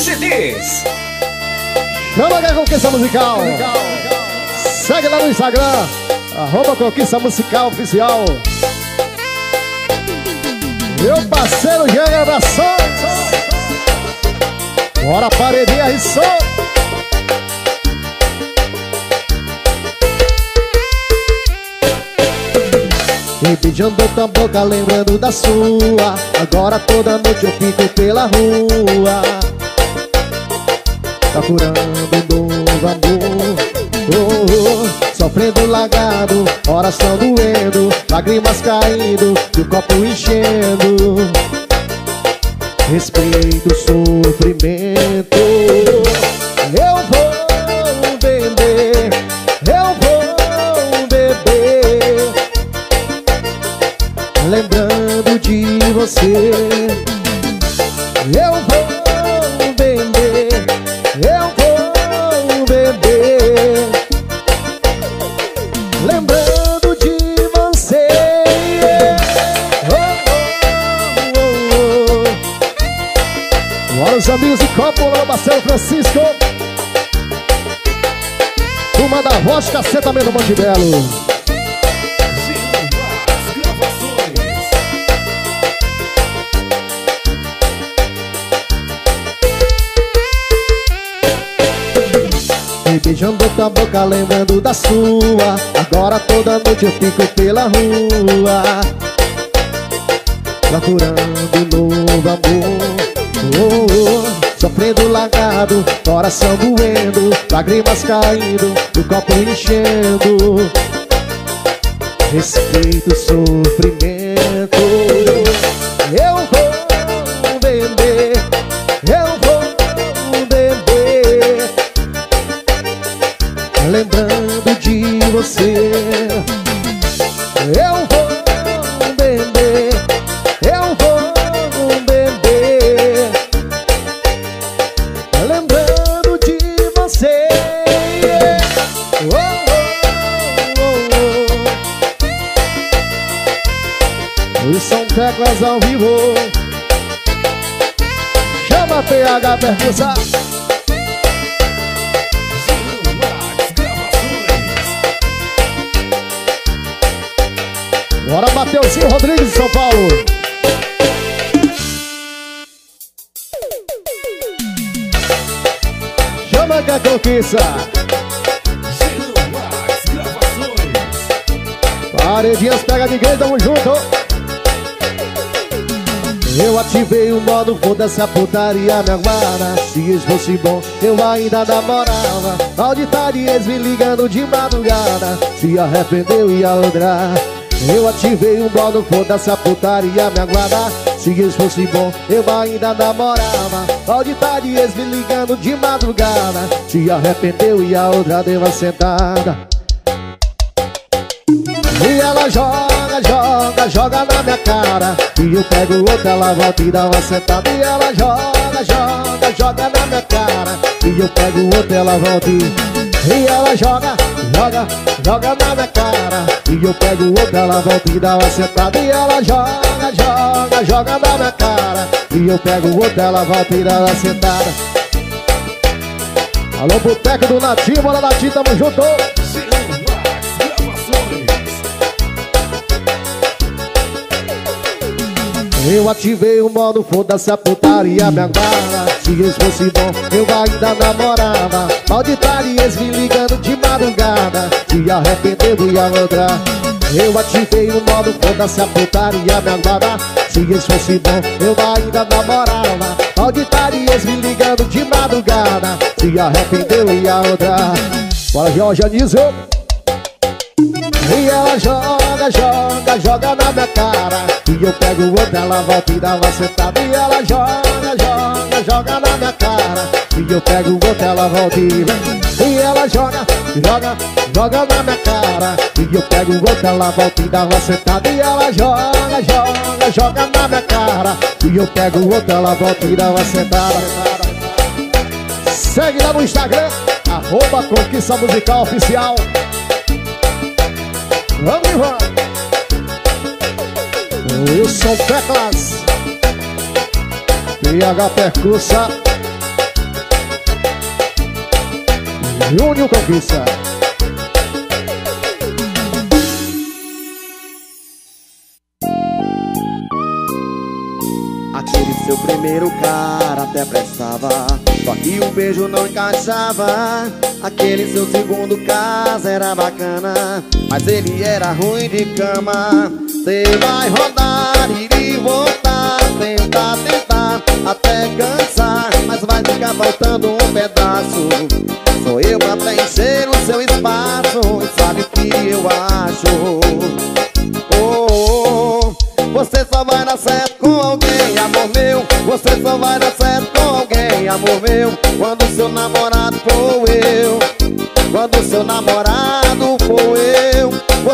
CDs. Que é Conquista Musical. Segue lá no Instagram, arroba Conquista Musical Oficial. Meu parceiro Jean Abrações. Bora paredinha e beijando tua boca lembrando da sua Agora toda noite eu fico pela rua Procurando um novo amor. Oh, oh, Sofrendo lagado, coração doendo Lágrimas caindo e o copo enchendo. Respeito o sofrimento. Eu vou beber Eu vou beber. Lembrando de você. Eu vou os amigos de Coppola, Marcelo Francisco. Turma da Rocha, caceta mesmo, Monte Belo. Beijando tua boca, lembrando da sua. Agora toda noite eu fico pela rua Procurando um novo amor oh, oh, Sofrendo lagado, coração doendo Lágrimas caindo, o copo enchendo. Respeito o sofrimento eu ativei o modo, foda-se a putaria, minha guarda Se isso fosse bom, eu ainda namorava. Ex me ligando de madrugada. Se arrependeu e a outra Eu ativei o modo, foda-se a putaria, minha guarda Se isso fosse bom, eu ainda namorava. Ex me ligando de madrugada. Se arrependeu e a outra deu uma sentada. E ela joga, joga, joga na minha cara. E eu pego outra, ela volta e dá uma sentada. E ela joga, joga, joga na minha cara. E eu pego outra, ela volta e... E ela joga, joga, joga na minha cara. E eu pego outra, ela volta e dá uma sentada. E ela joga, joga, joga na minha cara. E eu pego outra, ela volta e dá uma sentada. Alô, Boteco do Natinho, bora Natinho, tamo junto Eu ativei o modo, foda-se a putaria, me aguarda. Se isso fosse bom, eu ainda namorava. Ex me ligando de madrugada. Se arrependeu e a outra Eu ativei o modo, foda-se a putaria, me aguarda. Se isso fosse bom, eu ainda namorava. Ex me ligando de madrugada. Se arrependeu e a outra Bora, Jorge Anísio e ela joga, joga, joga na minha cara. E eu pego outra, ela volta e dá uma sentada. E ela joga, joga, joga na minha cara. E eu pego outra, ela volta e vem. E ela joga, joga, joga na minha cara. E eu pego outra, ela volta e dá uma sentada. E ela joga, joga, joga na minha cara. E eu pego outra, ela volta e dá uma sentada. Segue lá no Instagram, arroba Conquista Musical Oficial Vamos embora Wilson Teclas. PH Percussa. Júnior Conquista. Aquele seu primeiro cara até prestava. Só que o beijo não encaixava Aquele seu segundo caso era bacana Mas ele era ruim de cama. Cê vai rodar, e voltar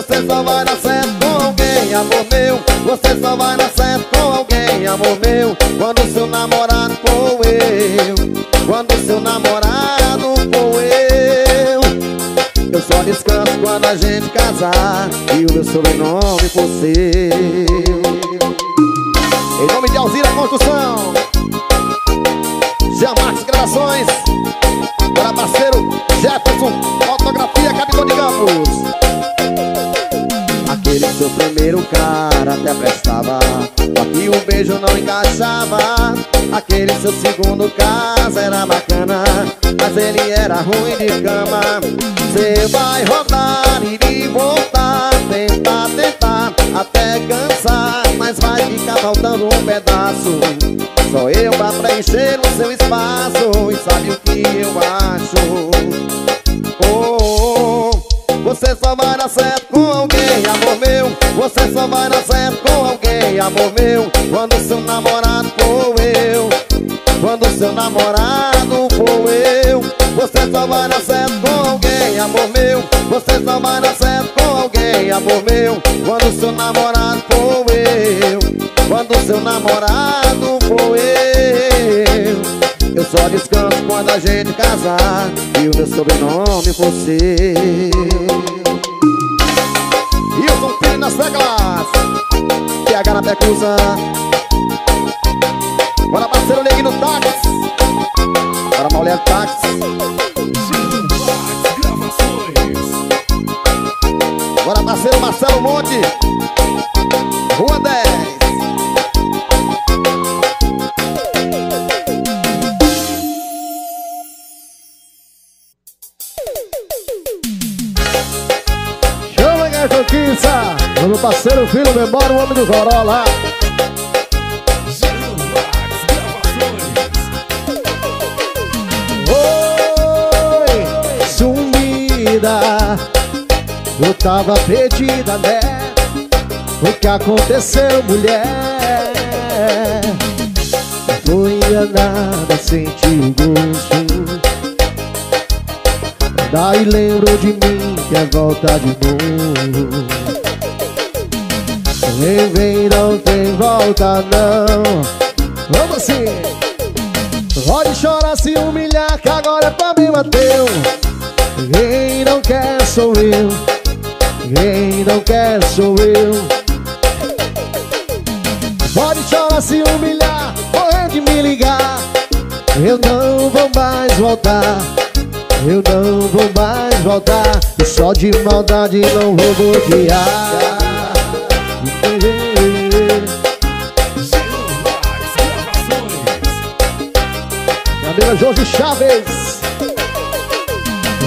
Você só vai dar certo com alguém, amor meu. Você só vai dar certo com alguém, amor meu. Quando seu namorado for eu. Quando seu namorado for eu. Eu só descanso quando a gente casar. E o meu sobrenome for seu. Em nome de Alzira Construção cara até prestava. Só que o beijo não encaixava. Aquele seu segundo caso era bacana Mas ele era ruim de cama. Cê vai rodar, e voltar Tentar, tentar, até cansar Mas vai ficar faltando um pedaço. Só eu pra preencher o seu espaço E sabe o que eu acho? Oh, oh, oh. Você só vai dar certo com alguém, amor meu Você só vai dar certo com alguém, amor meu. Quando seu namorado for eu. Quando seu namorado for eu. Você só vai dar certo com alguém, amor meu. Você só vai dar certo com alguém, amor meu. Quando seu namorado for eu. Quando seu namorado for eu. Eu só descanso quando a gente casar E o meu sobrenome for seu nas teclas. PH na percussão Bora parceiro Neguinho no táxi. Bora mulher táxi. Bora parceiro Marcelo Monte é conquista. Meu parceiro filho memória, o homem do. Gilmax Gravações. Oi, sumida. Eu tava perdida, né? O que aconteceu, mulher? Foi enganada, senti o gosto. Daí lembro de mim, quer voltar de novo. Quem vem não tem volta, não. Vamos assim. Pode chorar, se humilhar, que agora é pra mim, Mateu. Quem não quer sou eu. Quem não quer sou eu. Pode chorar, se humilhar, morrer de me ligar. Eu não vou mais voltar. Eu não vou mais voltar. E só de maldade não vou Gravações. Camila Jorge Chaves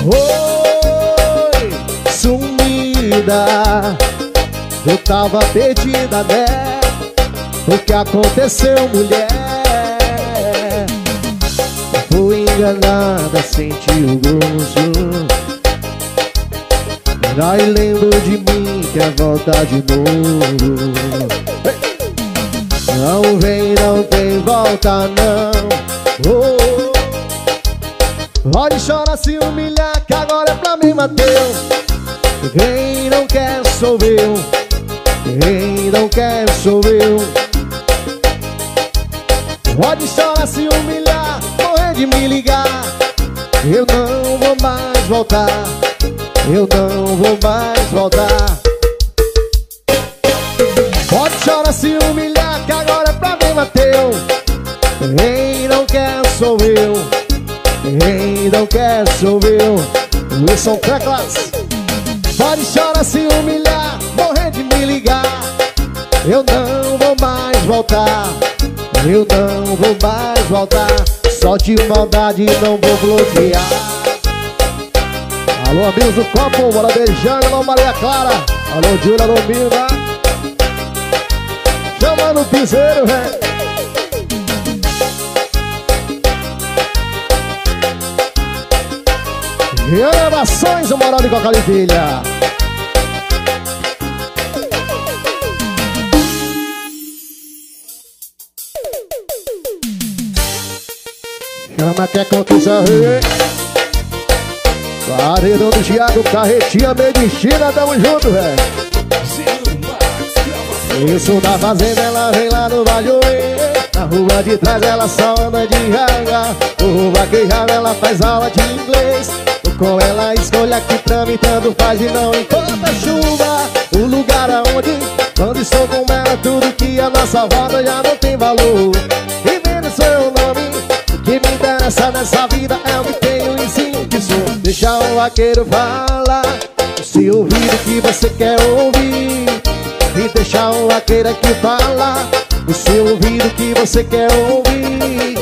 Oi, sumida Eu tava perdida, né? O que aconteceu, mulher? Fui enganada, senti o gosto Daí lembro de mim, quer voltar de novo. Não vem, não tem volta não. Oh, oh. Pode chorar, se humilhar, que agora é pra mim, Mateus. Quem não quer sou eu. Quem não quer sou eu. Pode chorar, se humilhar, morrer de me ligar. Eu não vou mais voltar Eu não vou mais voltar. Pode chorar, se humilhar, que agora é pra mim, Mateus Quem não quer sou eu. Quem não quer choveu Wilson Teclas Pode chorar, se humilhar Morrer de me ligar. Eu não vou mais voltar. Eu não vou mais voltar. Só de maldade não vou bloquear Alô, amigos do copo, bora beijando, alô Maria Clara. Alô, Júlia, alô, Milda Chama no piseiro, velho Gravações, o Moral de Cocalivilha Chama que é rei Paredão do Thiago, carretinha medicina, tamo junto, velho. Isso da fazenda, ela vem lá no Vale Na rua de trás ela só anda de raga. O vaquejado ela faz aula de inglês. Com ela escolha aqui pra tanto faz e não importa chuva. O lugar aonde, quando estou com ela Tudo que a nossa volta já não tem valor. E vendo seu nome, o que me interessa nessa vida É o que tenho Deixa o vaqueiro falar Se ouvir o que você quer ouvir. E deixar o vaqueiro aqui falar O seu ouvido que você quer ouvir.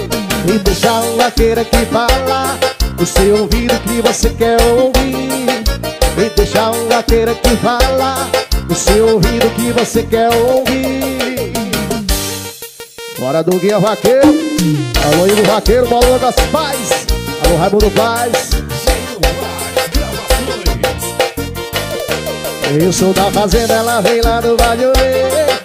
E deixar o vaqueiro aqui falar O seu ouvido que você quer ouvir. E deixar o vaqueiro aqui falar O seu ouvido que você quer ouvir. Bora do Guia Vaqueiro. Alô, Igor Vaqueiro, Bolão das Paz Alô, Raimundo Paz Eu sou da fazenda, ela vem lá do Vale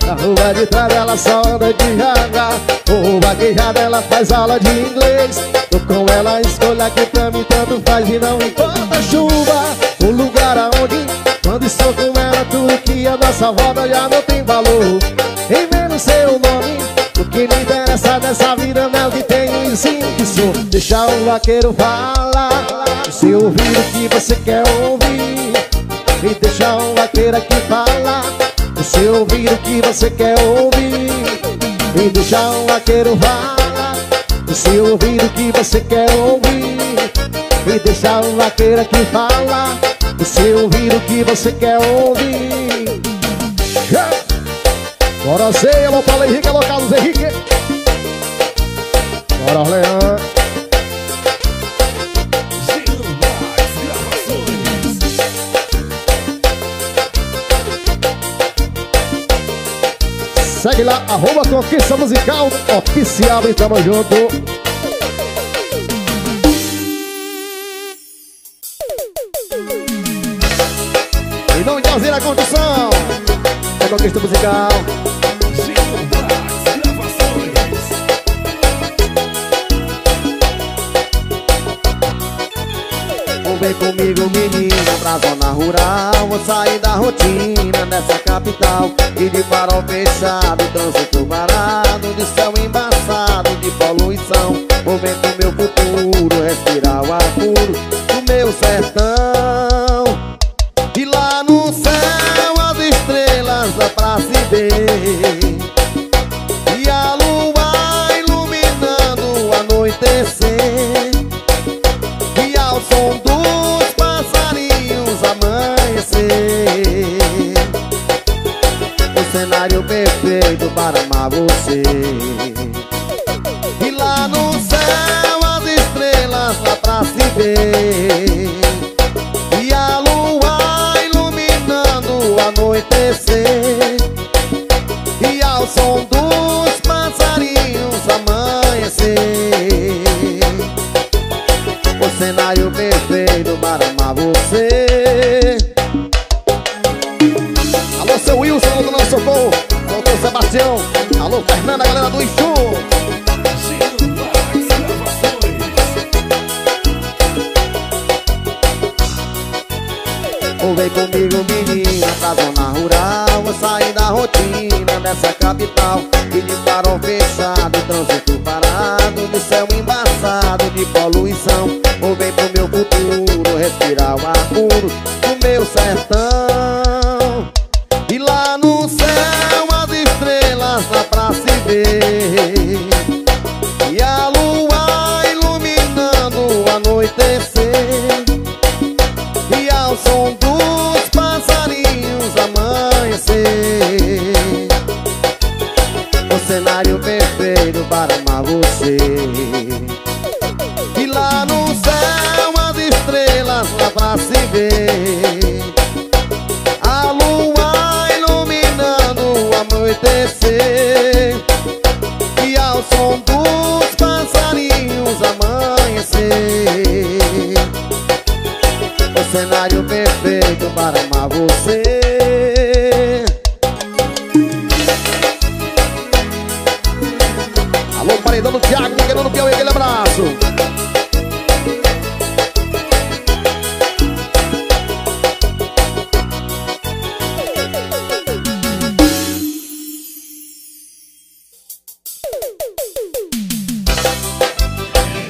Na rua de trás ela só anda de jaga O vaquejada ela faz aula de inglês. Tô com ela, escolha que pra mim tanto faz E não importa chuva. O lugar aonde, quando estou com ela Tudo que a nossa roda já não tem valor. Em vendo seu nome O que me interessa nessa vida não é o que tenho e sim o que sou. Deixa o vaqueiro falar Se ouvir o que você quer ouvir e deixa um vaqueiro aqui falar. Você ouvir o que você quer ouvir. E deixa um vaqueiro falar. Você ouvir o que você quer ouvir. E deixa um vaqueiro aqui falar. Você ouvir o que você quer ouvir! Bora ser, alô Paulo Henrique, alô Carlos Henrique. Bora Orleans Segue lá, arroba Conquista Musical Oficial e tamo junto. E não de na condição É Conquista Musical. Gravações. Vem comigo menina pra zona rural Vou sair da rotina dessa capital. E de farol fechado, trânsito parado De céu embaçado, de poluição. Vou ver meu futuro, respirar o ar puro Do meu sertão. E lá no céu as estrelas dá pra se ver trânsito parado De céu embaçado, de poluição. Ou vem pro meu futuro, respirar o ar puro Alô, paredão do Thiago, Miguelão do Piauí, aquele abraço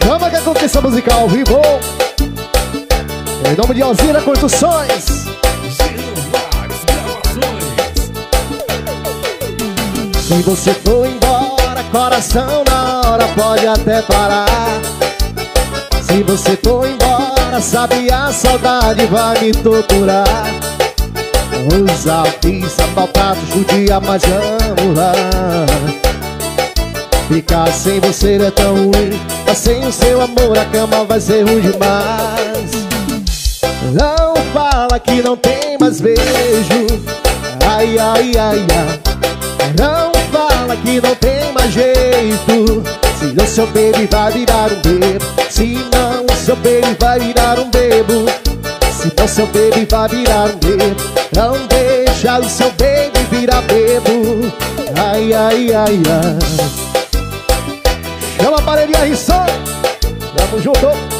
Chama que a conquista musical vivo. Em nome de Alzira Construções. Se você for embora, coração na hora pode até parar. Se você for embora, sabe a saudade vai me torturar. Os artistas maltratos judia, mas amo lá. Ficar sem você é tão ruim, mas sem o seu amor a cama vai ser ruim demais. Não fala que não tem mais beijo. Ai, ai, ai, ai. Não fala que não tem mais jeito. Senão seu baby vai virar um bebo Senão seu baby vai virar um bebo. Senão seu baby vai virar um bebo. Não deixa o seu baby virar bebo. Ai, ai, ai, ai. Chama a parede aí, só. Tamo junto.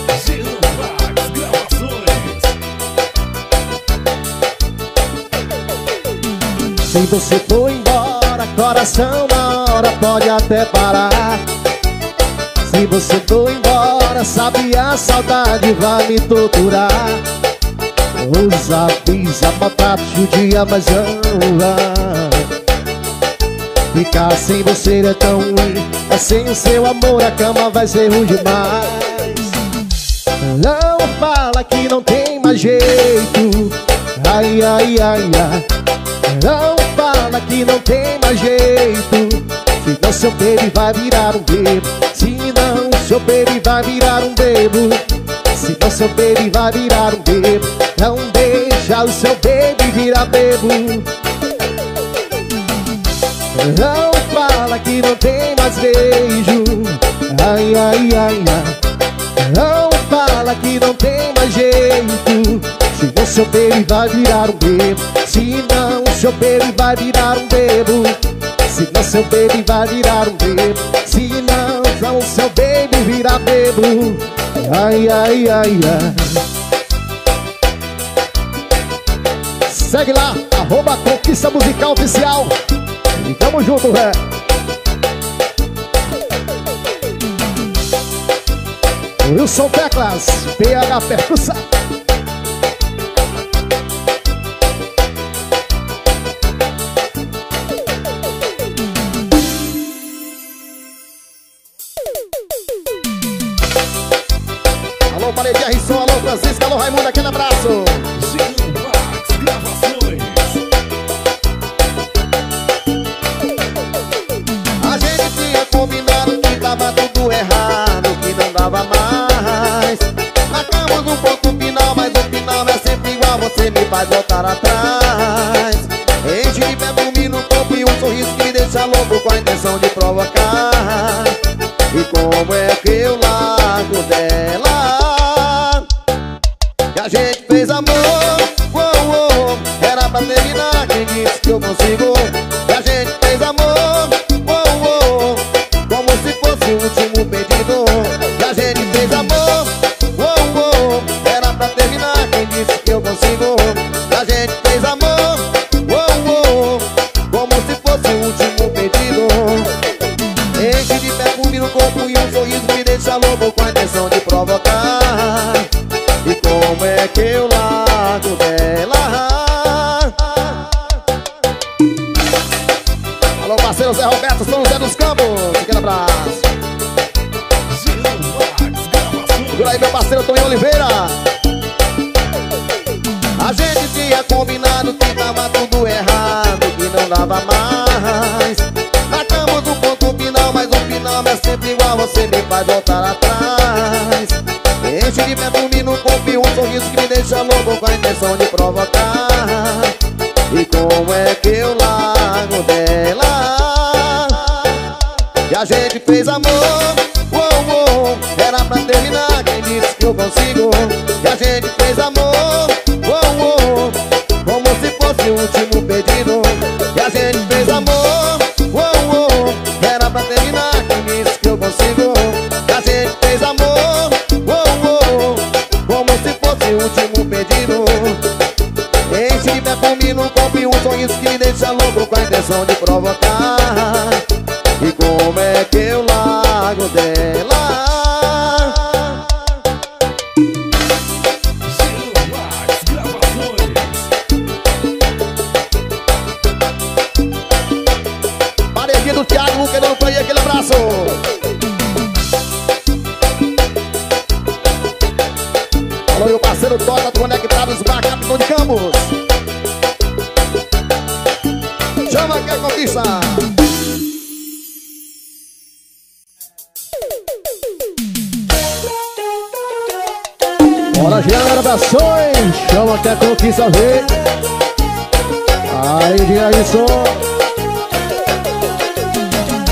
Se você embora, coração na hora pode até parar. Se você for embora, sabe a saudade vai me torturar. Avisa, maltrato, judia, mas amo lá. Ficar sem você é tão ruim, mas sem o seu amor a cama vai ser ruim demais. Não fala que não tem mais jeito. Ai, ai, ai, ai. Não fala que não tem mais jeito. Senão seu baby vai virar um bebo. Senão seu baby vai virar um bebo. Senão seu baby vai virar um bebo. Não deixa o seu baby virar bebo. Não fala que não tem mais beijo. Ai, ai, ai, ai. Não fala que não tem mais jeito Senão seu baby vai virar um bebo Senão seu baby vai virar um bebo Senão seu baby vai virar um bebo Senão não seu baby virar bebo Ai, ai, ai, ai. Segue lá, arroba Conquista Musical Oficial. E tamo junto, ré. Wilson Teclas, PH Percussão Parede Risson, alô, Francisco, alô, Raimundo, aquele abraço sorriso se fosse o último vem. Aí, isso.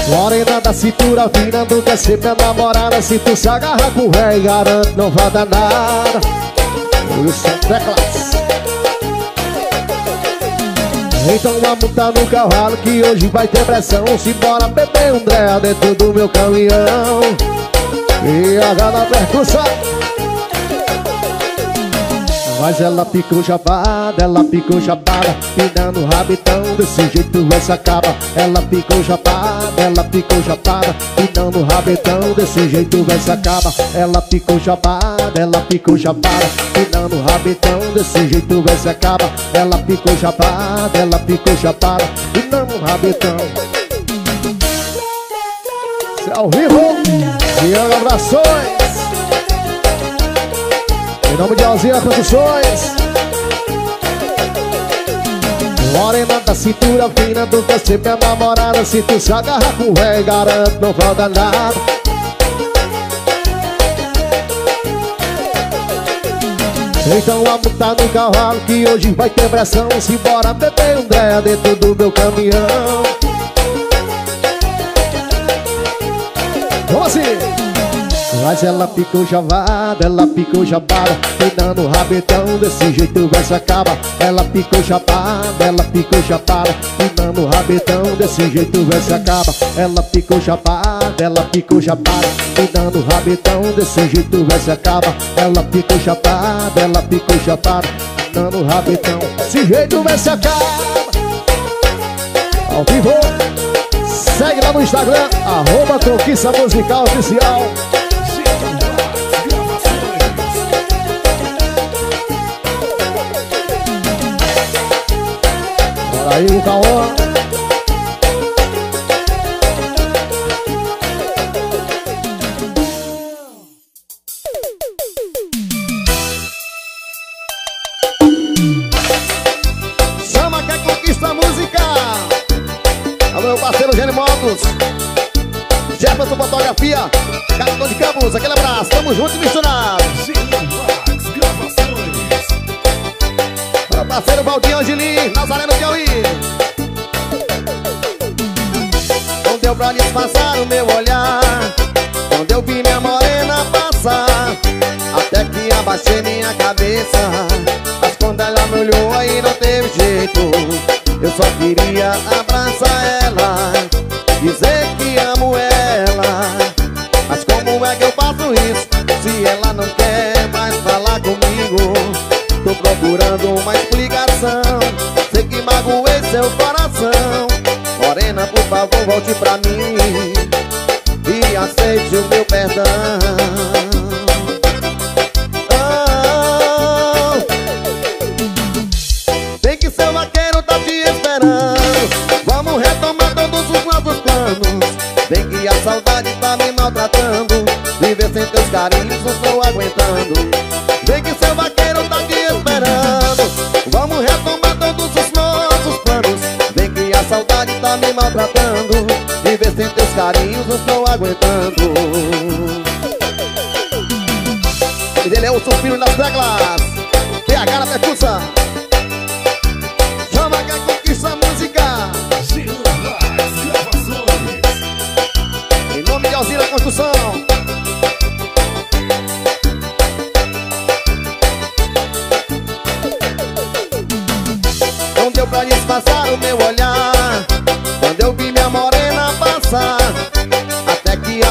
Morena da cintura fina, nunca sempre a namorada. Se tu se agarra com o véi, garanto, não vai dar nada. Isso é teclas. Então vamos tá no cavalo que hoje vai ter pressão. Se bora beber um dré dentro do meu caminhão. E a percussão. Mas ela picou chapada, ela picou chapada Me dando rabitão, desse jeito essa acaba. Ela picou chapada, ela picou chapada Me dando rabitão, desse jeito essa acaba. Ela picou chapada, ela picou chapada Me dando rabitão, desse jeito essa acaba. Ela picou chapada, ela picou chapada Me dando rabitão. Ao vivo? E abrações em nome de Alzira Produções. Morena da cintura fina Do ser minha namorada Se tu se agarrar com o véi Garanto, não falta nada Então vamos tá no cavalo Que hoje vai ter pressão Se bora beber um dré Dentro do meu caminhão. Vamos assim mas ela ficou chavada, ela ficou chapada Me dando rabetão, desse jeito vai se acaba. Ela ficou chapada, ela ficou chapada Me dando rabetão, desse jeito vai se acaba. Ela ficou chapada, ela ficou chapada Me dando rabetão, desse jeito vai se acaba. Ela ficou chapada, ela ficou chapada Me dando rabetão, desse jeito vai se acaba. Ao vivo Segue lá no Instagram, arroba Conquista Musical Oficial aí, o Cauã. Chama que é conquista música. Alô, meu parceiro Gênio Motos. Jefferson Fotografia. Capitão de Campos, aquele abraço. Tamo junto e misturado. Parceiro Valdinho Angelim, Nazareno Piauí. Não deu pra disfarçar o meu olhar. Quando eu vi minha morena passar. Até que abaixei minha cabeça. Mas quando ela me olhou aí não teve jeito. Eu só queria Tô procurando uma explicação. Sei que magoei seu coração. Morena, por favor, volte pra mim E aceite o meu perdão. Oh, Sei que seu vaqueiro tá te esperando. Vamos retomar todos os nossos planos. Sei que a saudade tá me maltratando. Viver sem teus carinhos, não estou aguentando aguentando. Ele é o suspiro nas teclas PH na percussão Chama quem conquista a música. Em nome de Alzira Construção. Não deu pra disfarçar o meu olhar. Quando eu vi minha morena passar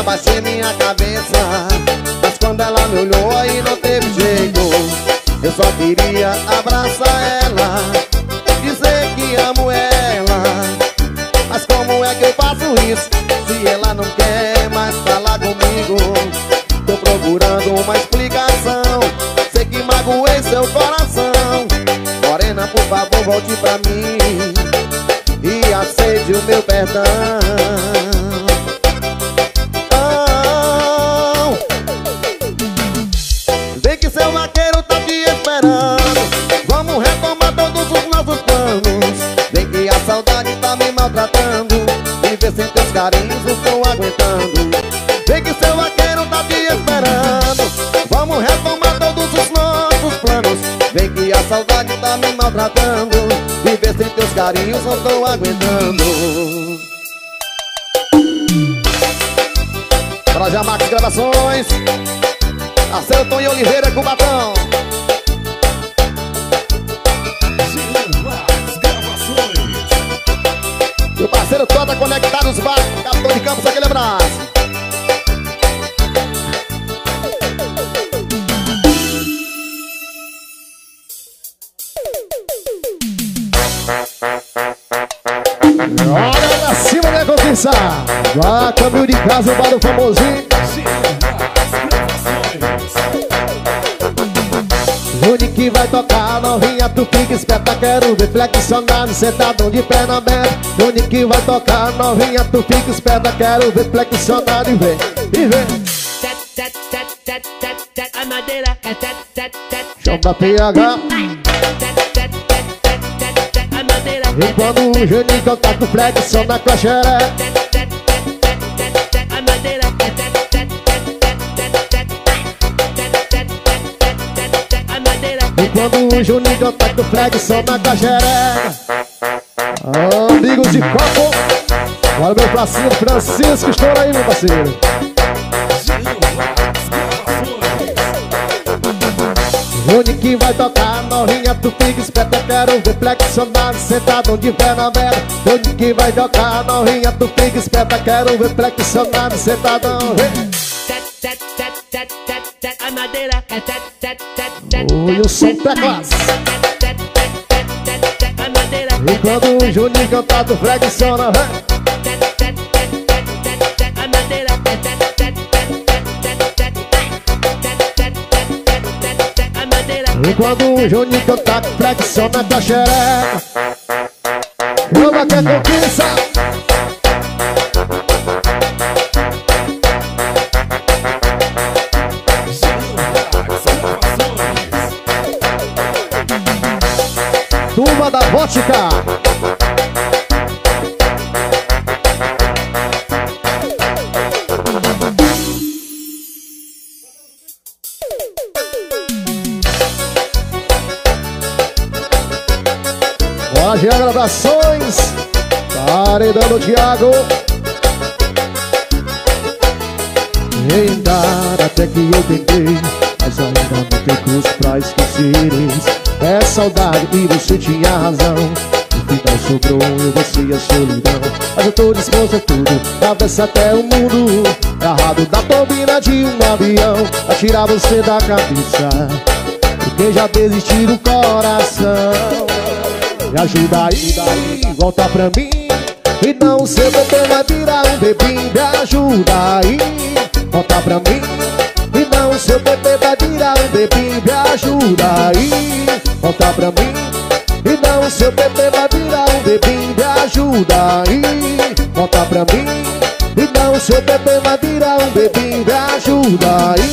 Abaixei minha cabeça. Mas quando ela me olhou aí não teve jeito. Eu só queria abraçar ela Dizer que amo ela. Mas como é que eu faço isso? Se ela não quer mais falar comigo Tô procurando uma explicação. Sei que magoei seu coração. Morena, por favor, volte pra mim E aceite o meu perdão tá me maltratando. Viver sem teus carinhos não estou aguentando. Para Jamax Gravações. Marcelo Tonho Oliveira Cubatão. Max. Meu parceiro Tota Conectados Bar Capitão de Campos, aquele abraço né? Já caminho de casa, o bar do famosinho. Onde que vai tocar, novinha, tu fica esperta Quero ver flexionado, sentadão de perna aberta Onde que vai tocar, novinha, tu fica esperta Quero ver flexionado e vem, e vem tat tat e quando o Juninho contato flexão na cocheira A madeira E quando o Juninho canta com flexão na cocheira Amigos de copo Agora meu parceiro Francisco Estoura aí meu parceiro. Juninho que vai tocar novinha, tu fica esperta Quero reflexionar, sentado de pé na beira Onde que vai jogar, novinha, tu fica esperta Quero reflexionar, sentadão sentado. madeira Oi, o som tá classe E quando o Juninho cantado flexiona, vem E quando o Juninho tá flexiona a xereca Ela quer conquista Turma da Vodka Gravações Paredão do Thiago. Ainda até que eu tentei Mas ainda não tem curso pra esquecer isso. É saudade e você tinha razão. No final sobrou eu, você e a solidão. Mas eu tô disposto a tudo Atravessa até o mundo. Agarrado da turbina de um avião A tirar você da cabeça. Porque já desisti do coração Me ajuda aí, volta pra mim. E não seu bebê vai virar um bebê Me ajuda aí, volta pra mim. E não seu bebê vai virar um bebê Me ajuda aí, volta pra mim. E não seu bebê vai virar um bebê Me ajuda aí, volta pra mim. E não o seu bebê vai virar um bebê, me ajuda aí.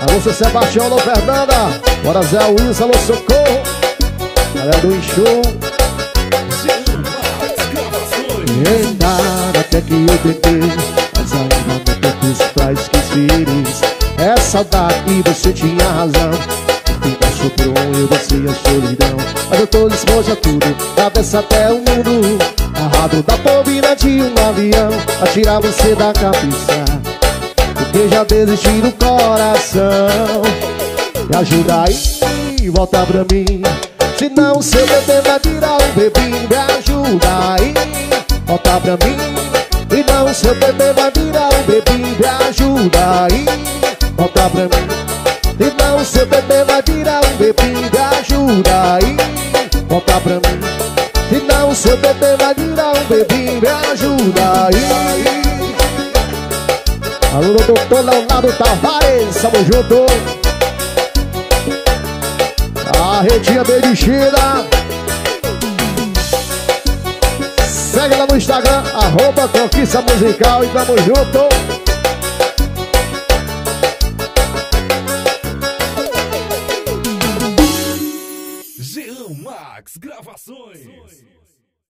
Alô, seu Sebastião, alô, Fernanda. Bora, Zé Wilson, alô, socorro. Galera do Max Gravações. Tentar até que eu tentei, mas ainda não tentei pra esqueceres. É saudade e você tinha razão. Fica um, eu desci a solidão. Mas eu tô disposto a tudo, cabeça até o mundo. Amarrado da bobina de um avião, a tirar você da cabeça. Porque já desisti do coração Me ajuda aí, volta pra mim Senão seu bebê vai virar um bebê Me ajuda aí, volta pra mim. E não seu bebê vai virar um bebê Me ajuda aí, volta pra mim. E não seu bebê vai virar um bebê Me ajuda aí, volta pra mim. E não seu bebê vai virar um bebê Me ajuda aí. Alô, doutor Leonardo Tavares, tamo junto. A redinha bem mexida. Segue lá no Instagram, arroba Conquista Musical e tamo junto. Jean Max Gravações.